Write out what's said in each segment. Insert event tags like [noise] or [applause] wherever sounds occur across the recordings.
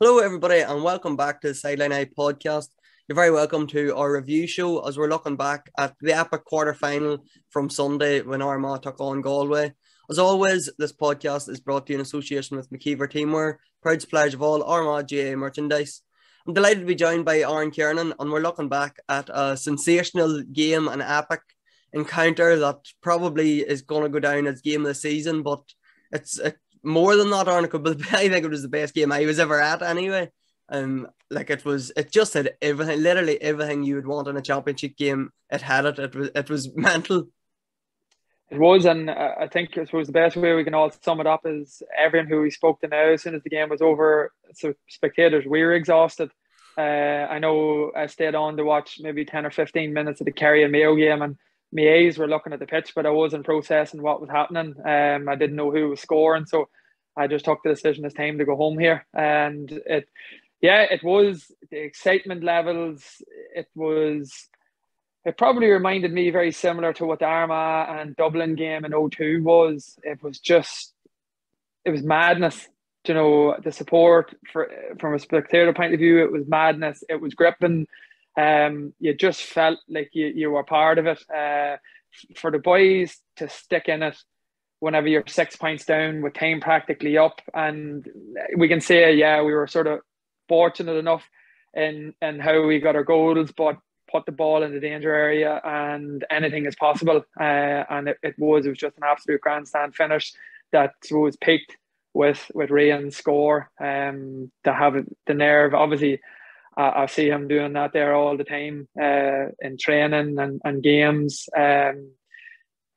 Hello, everybody, and welcome back to the Sideline Eye podcast. You're very welcome to our review show as we're looking back at the epic quarter final from Sunday when Armagh took on Galway. As always, this podcast is brought to you in association with McKeever Teamwear, proud suppliers of all Armagh GA merchandise. I'm delighted to be joined by Aaron Kernan, and we're looking back at a sensational game, an epic encounter that probably is going to go down as game of the season, but it's it more than that, Arnica, [laughs] but I think it was the best game I was ever at anyway. Um, like it was, it just had everything, literally everything you would want in a championship game. It had it. It was, it was mental. It was, and uh, I think I suppose the best way we can all sum it up is everyone who we spoke to now. As soon as the game was over, so spectators, we were exhausted. Uh, I know I stayed on to watch maybe ten or fifteen minutes of the Kerry and Mayo game, and my eyes were looking at the pitch, but I wasn't processing what was happening. Um, I didn't know who was scoring, so I just took the decision it's time to go home here. And it, yeah, it was the excitement levels. It was, it probably reminded me very similar to what the Armagh and Dublin game in 02 was. It was just, it was madness. You know, the support for from a spectator point of view, it was madness. It was gripping um, you just felt like you, you were part of it. Uh, for the boys to stick in it whenever you're six points down with time practically up, and we can say, yeah, we were sort of fortunate enough in in how we got our goals, but put the ball in the danger area and anything is possible. Uh, and it, it was it was just an absolute grandstand finish that was picked with with Rian's score. Um, to have the nerve, obviously I, I see him doing that there all the time uh, in training and, and games. Um,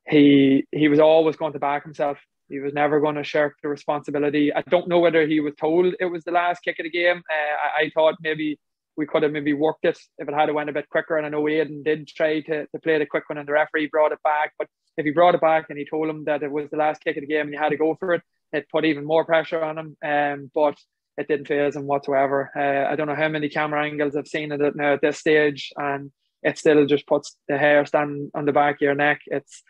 he he was always going to back himself. He was never going to shirk the responsibility. I don't know whether he was told it was the last kick of the game. Uh, I, I, thought maybe we could have maybe worked it if it had went a bit quicker. And I know Aidan did try to, to play the quick one, and the referee brought it back. But if he brought it back and he told him that it was the last kick of the game and he had to go for it, it put even more pressure on him. Um, but it didn't faze him whatsoever. Uh, I don't know how many camera angles I've seen of it now at this stage, and it still just puts the hair stand on the back of your neck. It's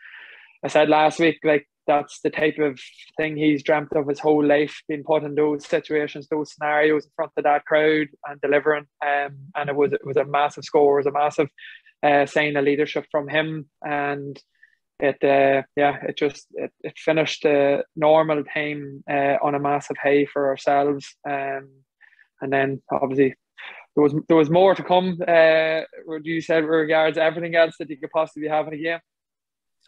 I said last week, like that's the type of thing he's dreamt of his whole life, being put in those situations, those scenarios in front of that crowd and delivering. Um, and it was it was a massive score, it was a massive uh, sign of leadership from him, and it uh, yeah it just it, it finished a normal time uh, on a massive high for ourselves um, and then obviously there was there was more to come uh you said regards everything else that you could possibly have in a game?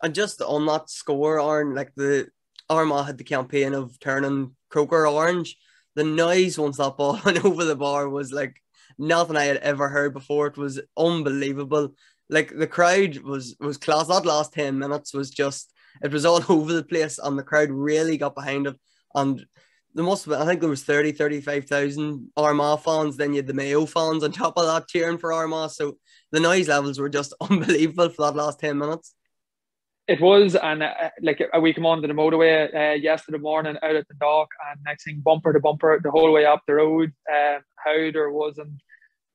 And just on that score Aaron like the Armagh had the campaign of turning Croker orange. The noise once that ball [laughs] went over the bar was like nothing I had ever heard before. It was unbelievable like the crowd was was class. That last ten minutes was just it was all [laughs] over the place, and the crowd really got behind it. And have been, I think there was 30, 35,000 Armagh fans. Then you had the Mayo fans on top of that cheering for Armagh. So the noise levels were just [laughs] unbelievable for that last 10 minutes. It was, and uh, like we come on to the motorway uh, yesterday morning out at the dock, and next thing bumper to bumper the whole way up the road. Uh, how there wasn't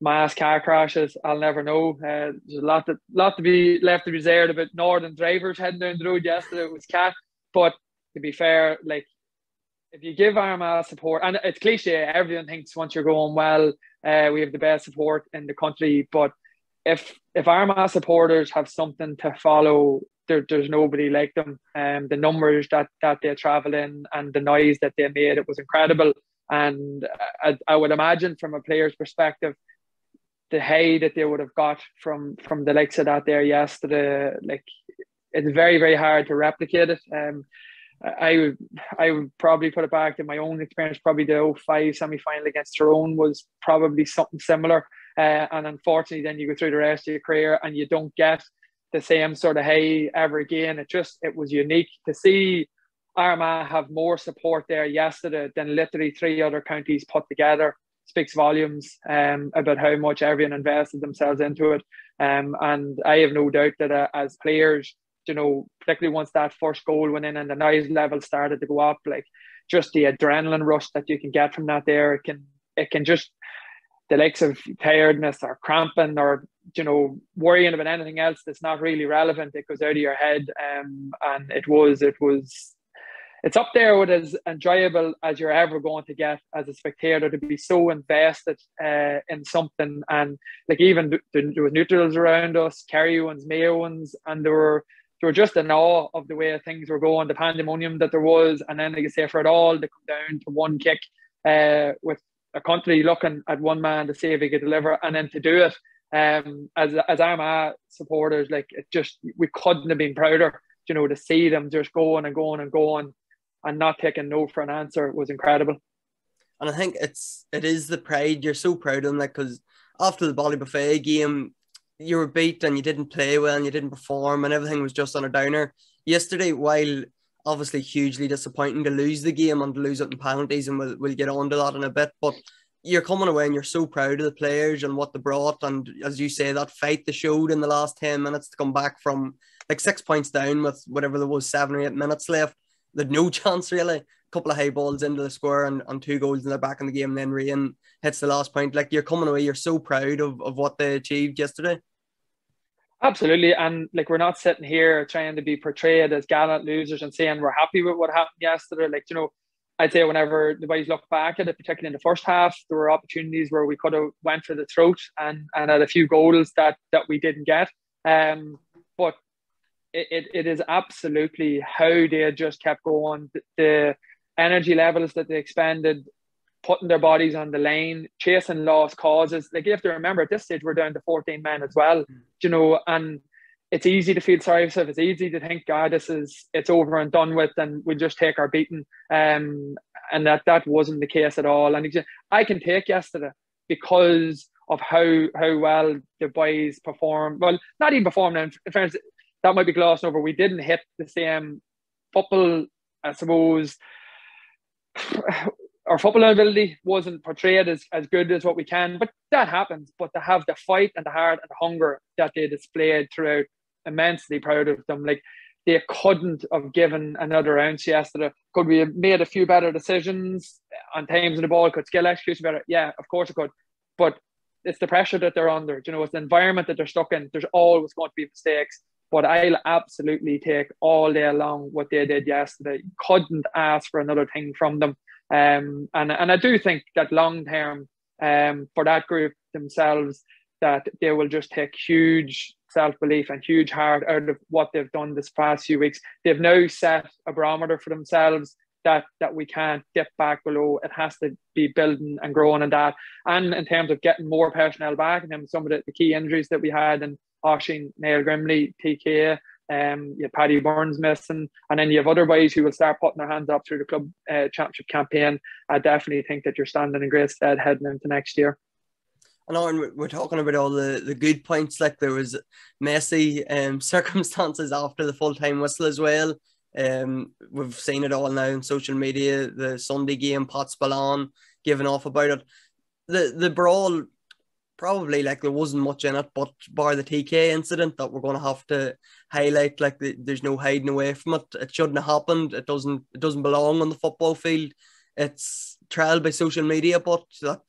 mass car crashes, I'll never know. Uh, there's a lot to, lot to be left to be reserved about northern drivers heading down the road yesterday. It was cat, but to be fair, like if you give Armagh support, and it's cliche, everyone thinks once you're going well, uh, we have the best support in the country. But if if Armagh supporters have something to follow, there, there's nobody like them. Um, the numbers that that they travel in and the noise that they made, it was incredible. And I, I would imagine from a player's perspective, the hay that they would have got from from the likes of that there yesterday, like it's very very hard to replicate it. Um, I would I would probably put it back to my own experience. Probably the 05 semi final against Tyrone was probably something similar. Uh, and unfortunately, then you go through the rest of your career and you don't get the same sort of hay ever again. It just it was unique to see Armagh have more support there yesterday than literally three other counties put together speaks volumes um, about how much everyone invested themselves into it. Um, and I have no doubt that uh, as players, you know, particularly once that first goal went in and the noise level started to go up, like just the adrenaline rush that you can get from that there, it can it can just the likes of tiredness or cramping or you know worrying about anything else that's not really relevant. It goes out of your head. Um, and it was it was it's up there with as enjoyable as you're ever going to get as a spectator to be so invested uh, in something. And like even there was neutrals around us, Kerry ones, Mayo ones, and there were they were just in awe of the way things were going, the pandemonium that there was, and then like I say, for it all to come down to one kick uh, with a country looking at one man to see if he could deliver, and then to do it. Um, as as Armagh supporters, like it just we couldn't have been prouder, you know, to see them just going and going and going and not taking no for an answer was incredible. And I think it's it is the pride you're so proud of them, like because after the Ballybofey game, you were beat and you didn't play well and you didn't perform and everything was just on a downer. Yesterday, while obviously hugely disappointing to lose the game and to lose it in penalties, and we'll, we'll get on to that in a bit, but you're coming away and you're so proud of the players and what they brought. And as you say, that fight they showed in the last 10 minutes to come back from like six points down with whatever there was seven or eight minutes left they'd no [laughs] chance really. A couple of high balls into the square and, and two goals and they're back in the game. And then Rian hits the last point. Like you're coming away, you're so proud of, of what they achieved yesterday. Absolutely. And like we're not sitting here trying to be portrayed as gallant losers and saying we're happy with what happened yesterday. Like, you know, I'd say whenever the boys look back at it, particularly in the first half, there were opportunities where we could have went for the throat and, and had a few goals that that we didn't get. Um, but it, it is absolutely how they just kept going. The, energy levels that they expended, putting their bodies on the lane, chasing lost causes. Like you have to remember at this stage we're down to 14 men as well, mm. you know, and it's easy to feel sorry for yourself. It's easy to think, God, this is it's over and done with, and we'll just take our beating. Um, and that that wasn't the case at all. And I can take yesterday because of how how well the boys performed. Well, not even performed. In fairness, that might be glossed over. We didn't hit the same football, I suppose. [sighs] Our football ability wasn't portrayed as, as good as what we can, but that happens. But to have the fight and the heart and the hunger that they displayed throughout, immensely proud of them. Like they couldn't have given another ounce yesterday. Could we have made a few better decisions on times in the ball? Could skill execution better? Yeah, of course it could. But it's the pressure that they're under. You know, it's the environment that they're stuck in. There's always going to be mistakes. But I'll absolutely take all day long what they did yesterday. Couldn't ask for another thing from them. Um, and, and I do think that long term, um, for that group themselves, that they will just take huge self belief and huge heart out of what they've done this past few weeks. They've now set a barometer for themselves that that we can't dip back below. It has to be building and growing and that. And in terms of getting more personnel back, and then some of the, the key injuries that we had and Oisín, Niall Grimley, TK, um, you Paddy Burns missing, and then you have other boys who will start putting their hands up through the club uh, championship campaign. I definitely think that you're standing in great stead heading into next year. And Aaron, we're talking about all the, the good points, like there was messy um, [laughs] circumstances after the full time whistle as well. Um, we've seen it all now in social media. The Sunday game, Pat Spillane giving off about it. The the brawl probably like there wasn't much in it, but bar the TK incident that we're going to have to highlight, like the, there's no hiding away from it. It shouldn't have happened. It doesn't. It doesn't belong on the football field. It's trial by social media, but that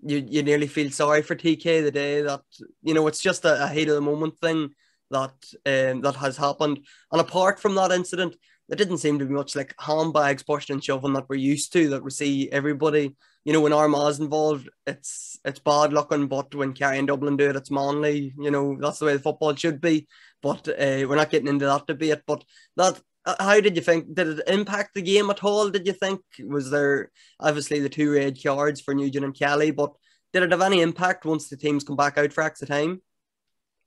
you you nearly feel sorry for TK the day that you know it's just a, a heat of the moment thing that um that has happened. And apart from that incident, there didn't seem to be much like handbags pushing and shoving that we're used to that we see everybody you know when Armagh's involved it's it's bad looking but when Kerry and Dublin do it it's manly you know that's the way the football should be but uh, we're not getting into that debate but that uh, how did you think did it impact the game at all did you think was there obviously the two red cards for Nugent and Kelly but did it have any impact once the teams come back out for extra time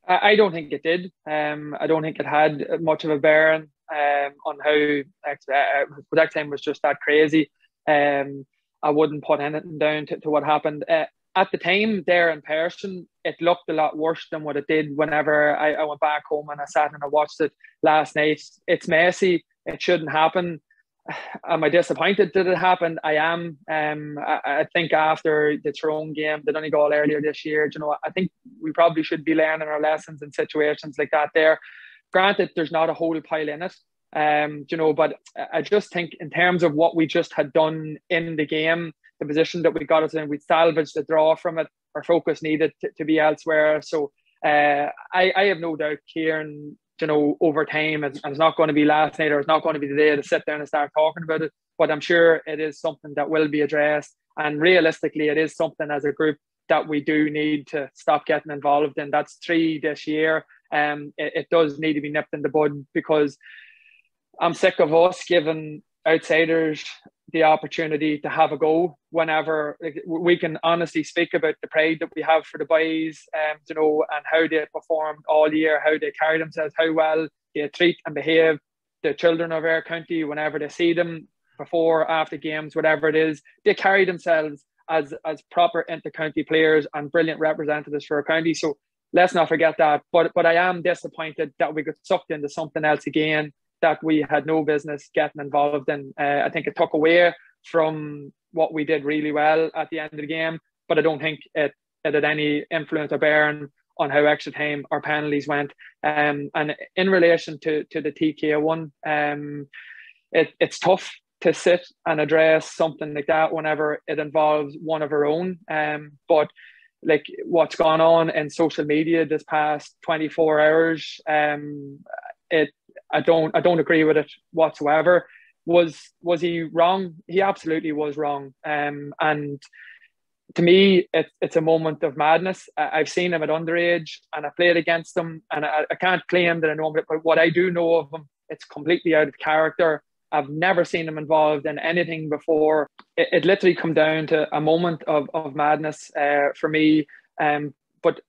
I don't think it did. Um, I don't think it had much of a bearing um, on how uh, that time was just that crazy. Um, I wouldn't put anything down to, to what happened. Uh, at the time there in person, it looked a lot worse than what it did whenever I, I went back home and I sat and I watched it last night. It's messy. It shouldn't happen. [sighs] Am I disappointed that it happened? I am. Um, I, I think after the Tyrone game, the Donegal earlier this year, you know, I think we probably should be learning our lessons in situations like that there. Granted, there's not a whole pile in it, um, you know, but I just think in terms of what we just had done in the game, the position that we got us in, we salvaged the draw from it. Our focus needed to, to be elsewhere. So uh, I, I have no doubt Kieran you know, over time, it's not going to be last night or it's not going to be the day to sit down and start talking about it. But I'm sure it is something that will be addressed. And realistically, it is something as a group that we do need to stop getting involved in. That's three this year. Um, it, it does need to be nipped in the bud because I'm sick of us giving outsiders the opportunity to have a go whenever like, we can honestly speak about the pride that we have for the boys, um, you know, and how they performed all year, how they carry themselves, how well they treat and behave the children of our county whenever they see them before, after games, whatever it is, they carry themselves as as proper inter-county players and brilliant representatives for our county. So let's not forget that. But but I am disappointed that we got sucked into something else again that we had no business getting involved in. Uh, I think it took away from what we did really well at the end of the game, but I don't think it, it had any influence or bearing on how extra time or penalties went. Um, and in relation to, to the TK one, um, it, it's tough to sit and address something like that whenever it involves one of our own. Um, but like what's gone on in social media this past 24 hours, um, it I don't I don't agree with it whatsoever. Was was he wrong? He absolutely was wrong. Um, and to me, it, it's a moment of madness. I, have seen him at underage, and I played against him, and I, I can't claim that I know him, but what I do know of him, it's completely out of character. I've never seen him involved in anything before. It, it literally come down to a moment of, of madness uh, for me. Um, but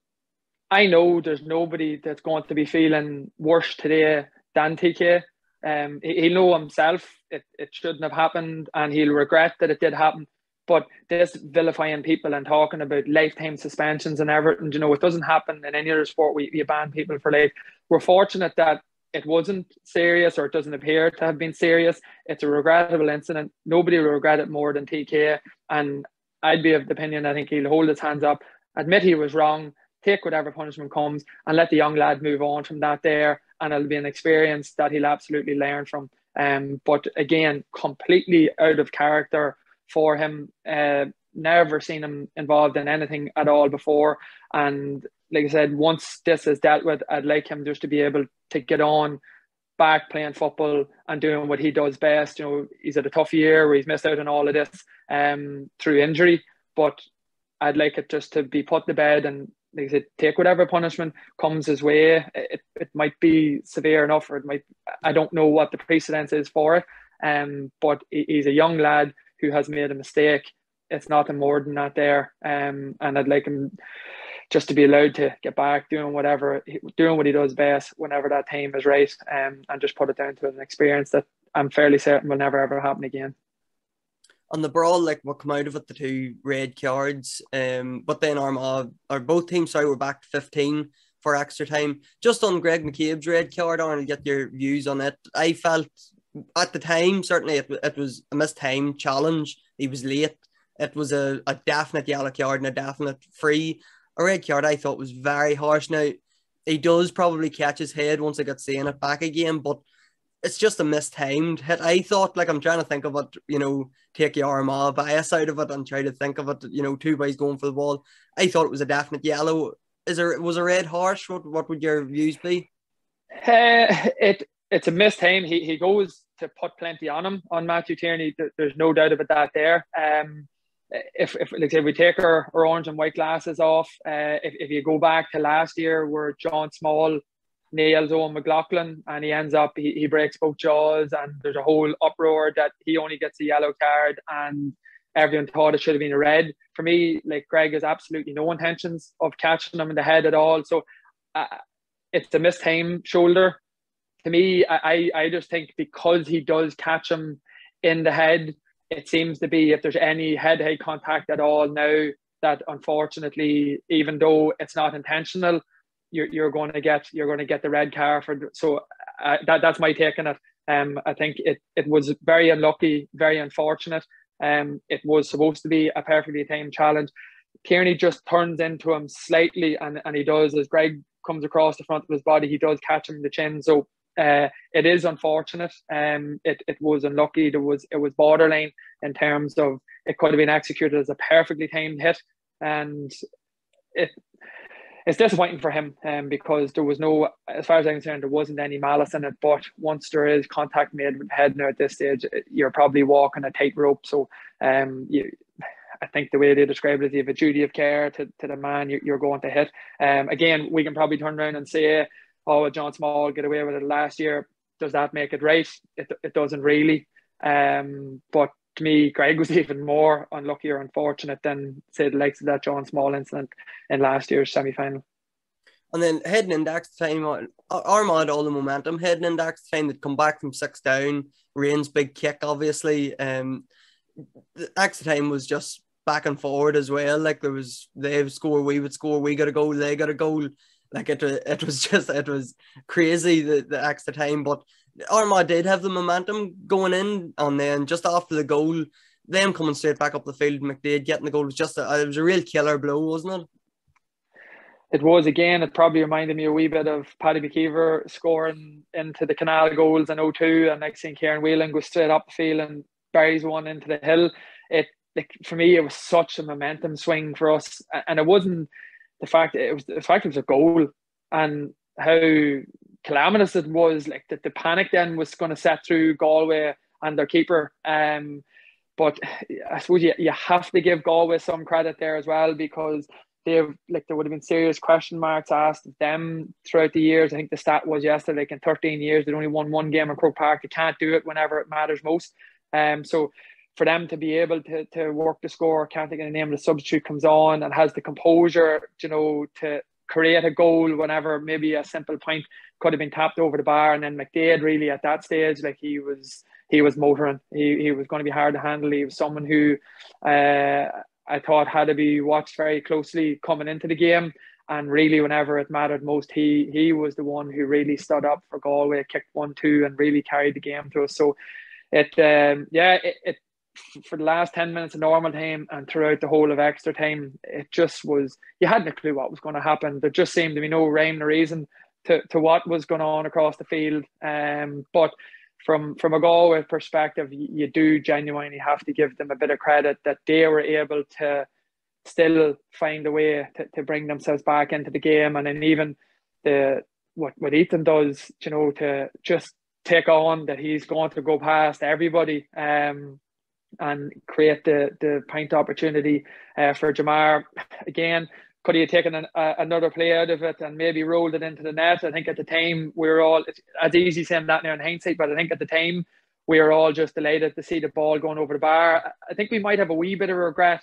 I know there's nobody that's going to be feeling worse today than TK. Um, he'll know himself it, it shouldn't have happened and he'll regret that it did happen. But this vilifying people and talking about lifetime suspensions and everything, you know, it doesn't happen in any other sport. We, we ban people for life. We're fortunate that it wasn't serious or it doesn't appear to have been serious. It's a regrettable incident. Nobody will regret it more than TK. And I'd be of the opinion I think he'll hold his hands up, admit he was wrong, take whatever punishment comes, and let the young lad move on from that there and it'll be an experience that he'll absolutely learn from. Um, but again, completely out of character for him. Uh, never seen him involved in anything at all before. And like I said, once this is dealt with, I'd like him just to be able to get on back playing football and doing what he does best. You know, he's had a tough year where he's missed out on all of this um, through injury, but I'd like it just to be put to bed and like I said, take whatever punishment comes his way. It, it might be severe enough, or it might. I don't know what the precedence is for it. Um, but he's a young lad who has made a mistake. It's nothing more than that there. Um, and I'd like him just to be allowed to get back doing whatever, doing what he does best whenever that time is right. Um, and just put it down to an experience that I'm fairly certain will never ever happen again on the brawl, like what come out of it, the two red cards. Um, but then Armagh, or both teams, sorry, were back to 15 for extra time. Just on Greg McCabe's red card, to get your views on it. I felt at the time, certainly it, it was a missed time challenge. He was late. It was a, a definite yellow card and a definite free. A red card I thought was very harsh. Now, he does probably catch his head once I get seeing it back again, but it's just a mistimed hit. I thought like I'm trying to think of it, you know, take your Armagh bias out of it and try to think of it, you know, two guys going for the ball. I thought it was a definite yellow. Is there was a red harsh? What what would your views be? Uh, it it's a mistime. He he goes to put plenty on him on Matthew Tierney. There's no doubt about that there. Um, if, if like say we take our, our orange and white glasses off, uh, if, if you go back to last year where John Small nails Owen McLaughlin and he ends up he, he breaks both jaws and there's a whole uproar that he only gets a yellow card and everyone thought it should have been a red. For me, like Greg has absolutely no intentions of catching him in the head at all. So uh, it's a missed time shoulder. To me, I, I just think because he does catch him in the head, it seems to be if there's any head-head contact at all now that unfortunately, even though it's not intentional, you're, you're going to get you're going to get the red car for so uh, that that's my take on it. Um, I think it it was very unlucky, very unfortunate. Um, it was supposed to be a perfectly timed challenge. Kearney just turns into him slightly, and, and he does as Greg comes across the front of his body, he does catch him in the chin. So uh, it is unfortunate. Um, it, it was unlucky. There was it was borderline in terms of it could have been executed as a perfectly timed hit, and it it's disappointing for him um, because there was no, as far as I'm concerned, there wasn't any malice in it. But once there is contact made with head now at this stage, you're probably walking a tightrope. So um, you, I think the way they describe it is you have a duty of care to, to the man you're going to hit. Um, again, we can probably turn around and say, oh, John Small get away with it last year. Does that make it right? It, it doesn't really. Um, but to me, Greg was [laughs] even more unlucky or unfortunate than say the likes of that John Small incident in last year's semi final. And then heading into extra time, Armagh all the momentum. Heading into extra time, they'd come back from six down. Rian's big kick, obviously. Um, the extra time was just back and forward as well. Like there was, they would score, we would score, we got a goal, they got a goal. Like it, it was [laughs] just, it was crazy the, the extra time. But Armagh did have the momentum going in, and then just after the goal, them coming straight back up the field, McDaid getting the goal was just a, it was a real killer blow, wasn't it? It was again. It probably reminded me a wee bit of Paddy McKeever scoring into the Canal goals in 02 and next thing Kieran Whelan goes straight up the field and buries one into the hill. It like for me, it was such a momentum swing for us, and it wasn't the fact it was the fact it was a goal and how calamitous it was. Like that, the panic then was going to set through Galway and their keeper. Um, but I suppose you, you have to give Galway some credit there as well because they've like there would have been serious question marks asked of them throughout the years. I think the stat was yesterday, like in 13 years, they'd only won one game in Croke Park. They can't do it whenever it matters most. Um, so for them to be able to to work the score, can't think of the name of the substitute comes on and has the composure, you know, to create a goal whenever maybe a simple point could have been tapped over the bar. And then McDaid really at that stage, like he was he was motoring. He, he was going to be hard to handle. He was someone who uh, I thought had to be watched very closely coming into the game. And really, whenever it mattered most, he he was the one who really stood up for Galway, kicked one two, and really carried the game us. So it um, yeah it, it for the last 10 minutes of normal time and throughout the whole of extra time, it just was, you hadn't a clue what was going to happen. There just seemed to be no rhyme or reason to, to what was going on across the field. Um, but from from a Galway perspective, you, do genuinely have to give them a bit of credit that they were able to still find a way to, to bring themselves back into the game. And then even the what, what Ethan does, you know, to just take on that he's going to go past everybody. Um, and create the the pint opportunity uh, for Jemar. Again, could he have taken an, uh, another play out of it and maybe rolled it into the net? I think at the time we were all it's as easy saying that now in hindsight, but I think at the time we were all just delighted to see the ball going over the bar. I think we might have a wee bit of regret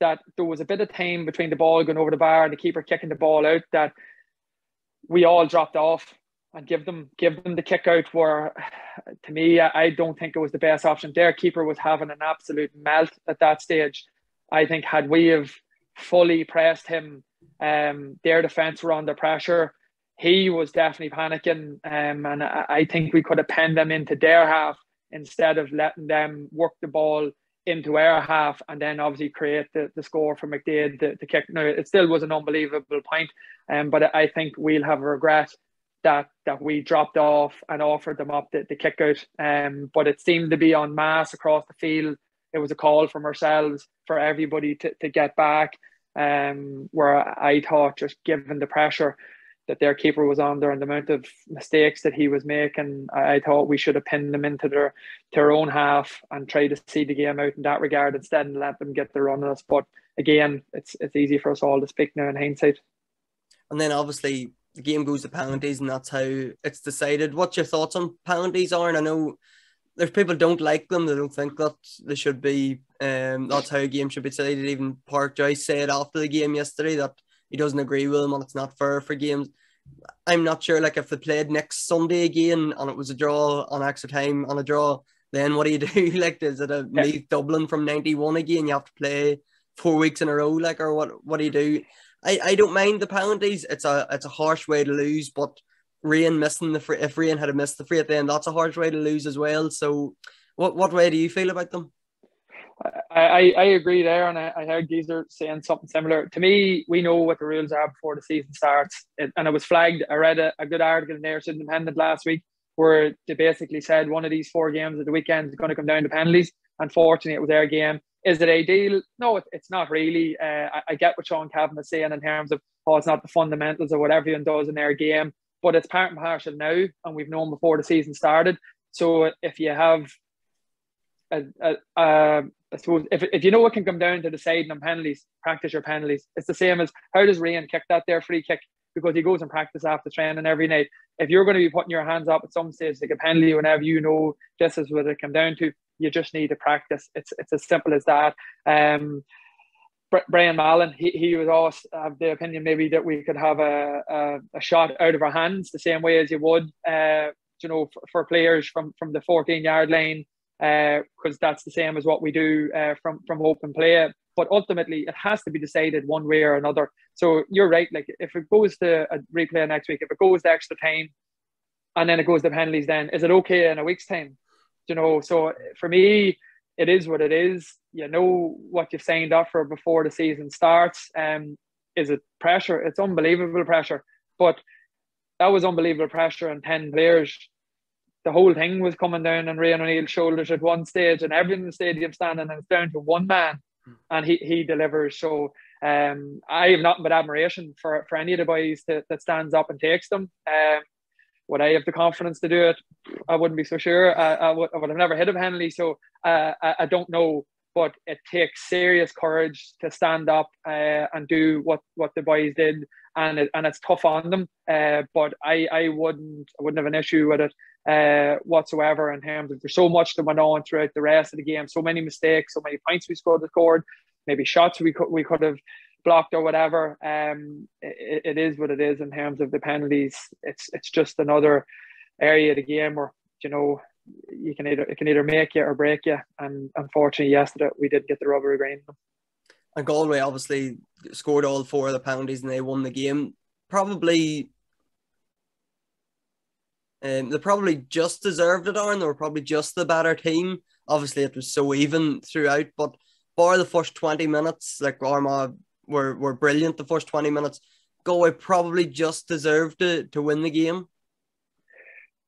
that there was a bit of time between the ball going over the bar and the keeper kicking the ball out that we all dropped off and give them give them the kick out where to me I don't think it was the best option. Their keeper was having an absolute melt at that stage. I think had we have fully pressed him, um, their defence were under pressure. He was definitely panicking, um, and I, I think we could have penned them into their half instead of letting them work the ball into our half and then obviously create the, the score for McDaid the, the kick. Now it still was an unbelievable point, um, but I think we'll have a regret that that we dropped off and offered them up the, the kick out. Um, but it seemed to be on mass across the field. It was a call from ourselves for everybody to, to get back. Um, where I thought just given the pressure that their keeper was under and the amount of mistakes that he was making, I, I thought we should have pinned them into their their own half and try to see the game out in that regard instead and let them get the run on us. But again, it's it's easy for us all to speak now in hindsight. And then obviously the game goes to penalties and that's how it's decided. What's your thoughts on penalties are? And I know there's people don't like them, they don't think that they should be um that's how a game should be decided. Even Pádraic Joyce said after the game yesterday that he doesn't agree with them and it's not fair for games. I'm not sure like if they played next Sunday again and it was a draw on extra time on a draw, then what do you [laughs] do? like is it a yeah. Dublin from ninety one again? You have to play four weeks in a row, like or what what do you do? I, I don't mind the penalties. It's a it's a harsh way to lose, but Rian missing the free if Rian had missed the free at the end, that's a harsh way to lose as well. So, what what way do you feel about them? I, I agree there, and I, I heard Geezer saying something similar. To me, we know what the rules are before the season starts, it, and it was flagged. I read a, a good article in Irish Independent last week where they basically said one of these four games at the weekend is going to come down to penalties. Unfortunately, it was their game. Is it ideal? No, it, it's not really. Uh, I, I, get what Sean Cavan is saying in terms of, oh, it's not the fundamentals of what everyone does in their game, but it's part and parcel now, and we've known before the season started. So if you have, a, a, a, I suppose, if, if you know what can come down to deciding on penalties, practice your penalties. It's the same as how does Rian kick that there free kick? Because he goes and practice after training every night. If you're going to be putting your hands up at some stage, like a penalty, whenever you know this is what it come down to, you just need to practice. It's it's as simple as that. Um, Brian Mallon, he, he was always of the opinion maybe that we could have a, a, a, shot out of our hands the same way as you would, uh, you know, for, for, players from, from the 14 yard line, because uh, that's the same as what we do uh, from, from open play. But ultimately, it has to be decided one way or another. So you're right. Like if it goes to a replay next week, if it goes to extra time, and then it goes to penalties, then is it okay in a week's time? You know, so for me, it is what it is. You know what you've signed up for before the season starts. Um, is it pressure? It's unbelievable pressure. But that was unbelievable pressure and 10 players. The whole thing was coming down on Rian O'Neill's shoulders at one stage, and everyone in the stadium standing, and it's down to one man, hmm. and he, he delivers. So um, I have nothing but admiration for, for any of the boys that, that stands up and takes them. Um, would I have the confidence to do it? I wouldn't be so sure. I, I, would, I would have never hit a penalty, so uh, I, I don't know. But it takes serious courage to stand up uh, and do what, what the boys did, and it, and it's tough on them. Uh, but I, I wouldn't I wouldn't have an issue with it uh, whatsoever in terms of there's so much that went on throughout the rest of the game, so many mistakes, so many points we scored, scored, maybe shots we could we could have blocked or whatever. Um, it, it is what it is in terms of the penalties. It's it's just another area of the game where you know you can either it can either make you or break you. And unfortunately, yesterday we did get the rubber green. And Galway obviously scored all four of the penalties and they won the game. Probably. Um, they probably just deserved it, Aaron. They were probably just the better team. Obviously, it was so even throughout, but bar the first 20 minutes, like Armagh were were brilliant the first 20 minutes. Galway probably just deserved to, to win the game.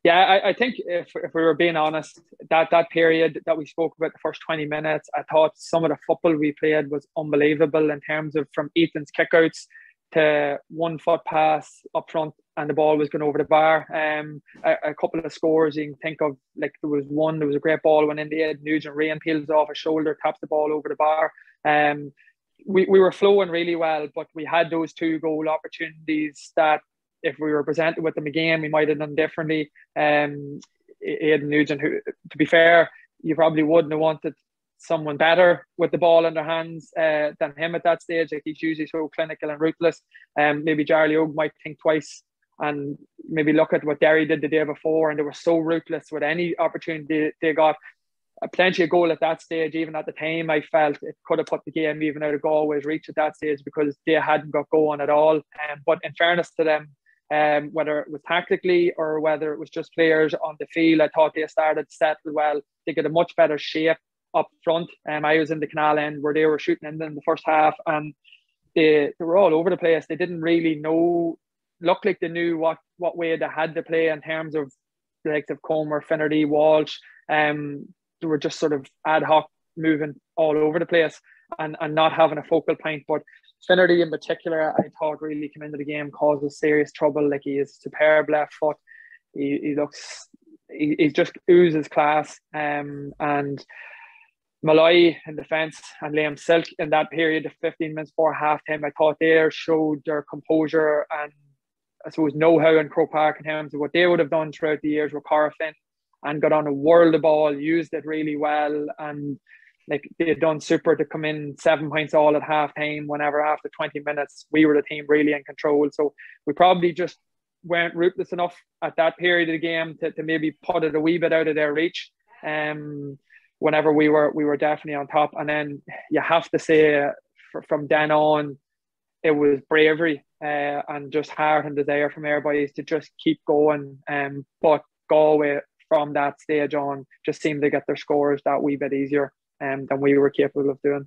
Yeah, I, I think if, if we were being honest, that that period that we spoke about the first 20 minutes, I thought some of the football we played was unbelievable in terms of from Ethan's kickouts to one foot pass up front and the ball was going over the bar. Um, a, a, couple of scores you can think of, like there was one, there was a great ball when in the end Nugent Rian peels off his shoulder, taps the ball over the bar. Um, we, we were flowing really well, but we had those two goal opportunities that if we were presented with them again, we might have done differently. Um, Aidan Nugent, who, to be fair, you probably wouldn't have wanted someone better with the ball in their hands uh, than him at that stage. Like he's usually so clinical and ruthless. Um, maybe Jarly Óg might think twice and maybe look at what Derry did the day before, and they were so ruthless with any opportunity they got plenty of goal at that stage. Even at the time, I felt it could have put the game even out of Galway's reach at that stage because they hadn't got going at all. Um, but in fairness to them, um, whether it was tactically or whether it was just players on the field, I thought they started to settle well. They got a much better shape up front. Um, I was in the canal end where they were shooting in, in the first half, and they they were all over the place. They didn't really know, look like they knew what what way they had to play in terms of the likes of Comer, Finnerty, Walsh. Um, were just sort of ad hoc moving all over the place and, and not having a focal point. But Finnerty in particular, I thought really came into the game, causes serious trouble. Like he is superb left foot. He, he looks, he, he just oozes class. Um, and Molloy in defence and Liam Silke in that period of 15 minutes before half time, I thought they showed their composure and I suppose know-how in Croke Park in terms what they would have done throughout the years with Corofin and got on a world of ball, used it really well, and like they had done super to come in seven points all at half time. Whenever after 20 minutes, we were the team really in control. So we probably just weren't ruthless enough at that period of the game to, to maybe put it a wee bit out of their reach. Um, whenever we were we were definitely on top, and then you have to say from then on, it was bravery uh, and just heart and desire from everybody to just keep going. Um, but Galway from that stage on just seemed to get their scores that wee bit easier um, than we were capable of doing.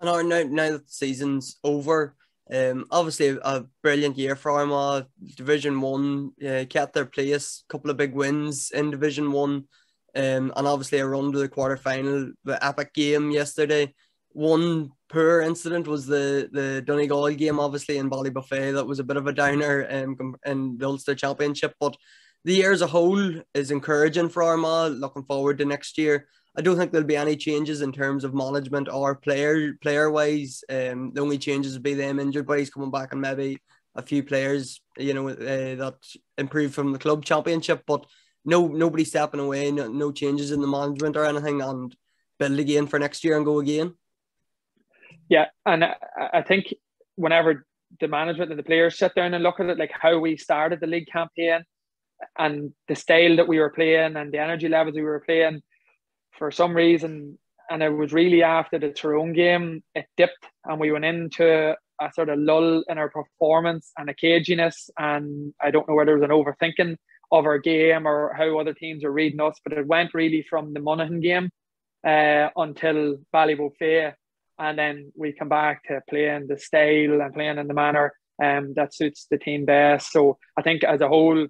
And now, now that the season's over, um, obviously a, brilliant year for Armagh. Division One uh, kept their place, couple of big wins in Division One. um, and obviously a run to the quarter final. The epic game yesterday. One poor incident was the the Donegal game, obviously in Ballybofey. That was a bit of a downer um, in the Ulster Championship, but the year as a whole is encouraging for Armagh. Looking forward to next year. I don't think there'll be any changes in terms of management or player player wise. Um, the only changes would be them injured boys coming back and maybe a few players, you know, uh, that improved from the club championship. But no, nobody stepping away. No, no changes in the management or anything, and build again for next year and go again. Yeah, and I, I think whenever the management and the players sit down and look at it, like how we started the league campaign and the style that we were playing and the energy levels we were playing for some reason, and it was really after the Tyrone game, it dipped and we went into a sort of lull in our performance and a caginess. And I don't know whether it was an overthinking of our game or how other teams are reading us, but it went really from the Monaghan game uh, until Ballybofey. And then we come back to playing the style and playing in the manner um, that suits the team best. So I think as a whole,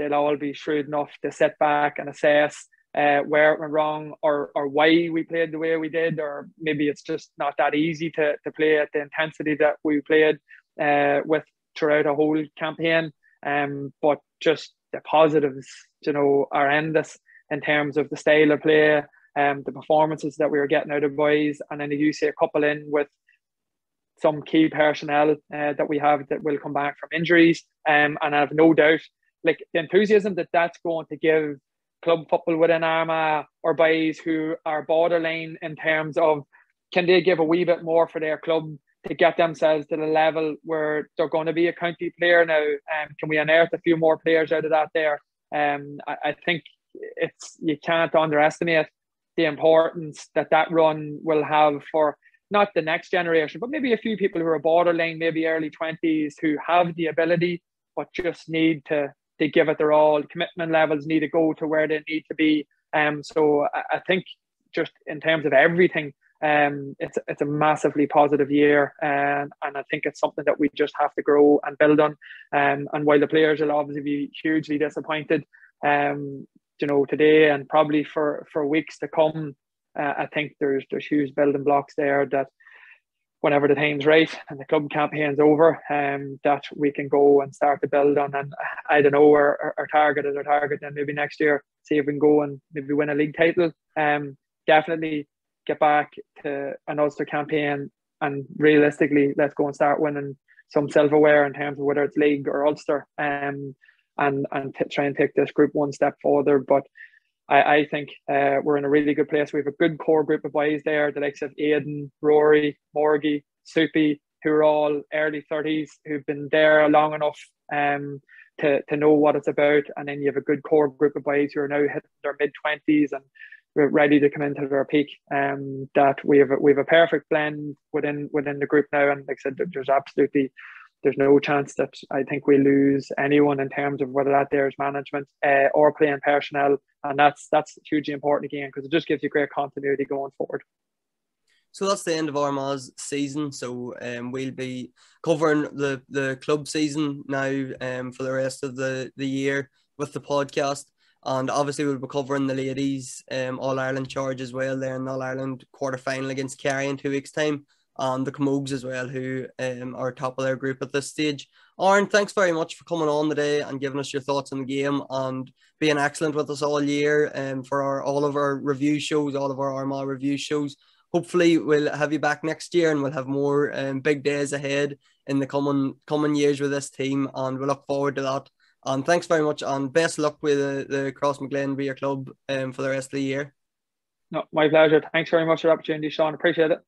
they'll all be shrewd enough to sit back and assess uh, where it went wrong or or why we played the way we did, or maybe it's just not that easy to, to play at the intensity that we played uh, with throughout a whole campaign. Um, but just the positives, you know, are endless in terms of the style of play, um, the performances that we were getting out of boys, and then you see a couple in with some key personnel uh, that we have that will come back from injuries. Um, and I have no doubt, like the enthusiasm that that's going to give club football within Armagh or boys who are borderline in terms of can they give a wee bit more for their club to get themselves to the level where they're going to be a county player now? Um, can we unearth a few more players out of that there? Um, I, I think it's you can't underestimate the importance that that run will have for not the next generation, but maybe a few people who are borderline, maybe early 20s, who have the ability but just need to they give it their all. Commitment levels need to go to where they need to be. Um, so I, I think just in terms of everything, um, it's it's a massively positive year, um, and I think it's something that we just have to grow and build on. Um, and while the players will obviously be hugely disappointed, um, you know, today and probably for for weeks to come, uh, I think there's there's huge building blocks there that whenever the time's right and the club campaign's over, um, that we can go and start to build on. And I don't know, our, our target is our target, and maybe next year, see if we can go and maybe win a league title. Um, definitely get back to an Ulster campaign, and realistically, let's go and start winning some silverware in terms of whether it's league or Ulster. Um, and and t- try and take this group one step further. But I, I think uh, we're in a really good place. We have a good core group of boys there, the likes of Aidan, Rory, Morgie, Soupy, who are all early 30s, who've been there long enough um, to, to know what it's about. And then you have a good core group of boys who are now hitting their mid 20s and ready to come into their peak. Um, that we have a, we have a perfect blend within within the group now, and like I said, there's absolutely there's no chance that I think we lose anyone in terms of whether that there's management uh, or playing personnel, and that's that's hugely important again because it just gives you great continuity going forward. So that's the end of Armagh's season. So um, we'll be covering the the club season now um, for the rest of the the year with the podcast. And obviously, we'll be covering the ladies' um, All Ireland charge as well there in All Ireland quarter final against Kerry in two weeks' time and the Camogues as well, who um, are top of their group at this stage. Aaron, thanks very much for coming on today and giving us your thoughts on the game and being excellent with us all year and um, for our all of our review shows, all of our Armagh review shows. Hopefully, we'll have you back next year and we'll have more um, big days ahead in the coming coming years with this team, and we look forward to that. And thanks very much, and best luck with the, the Crossmaglen Beer Club um, for the rest of the year. No, my pleasure. Thanks very much for the opportunity, Sean. Appreciate it.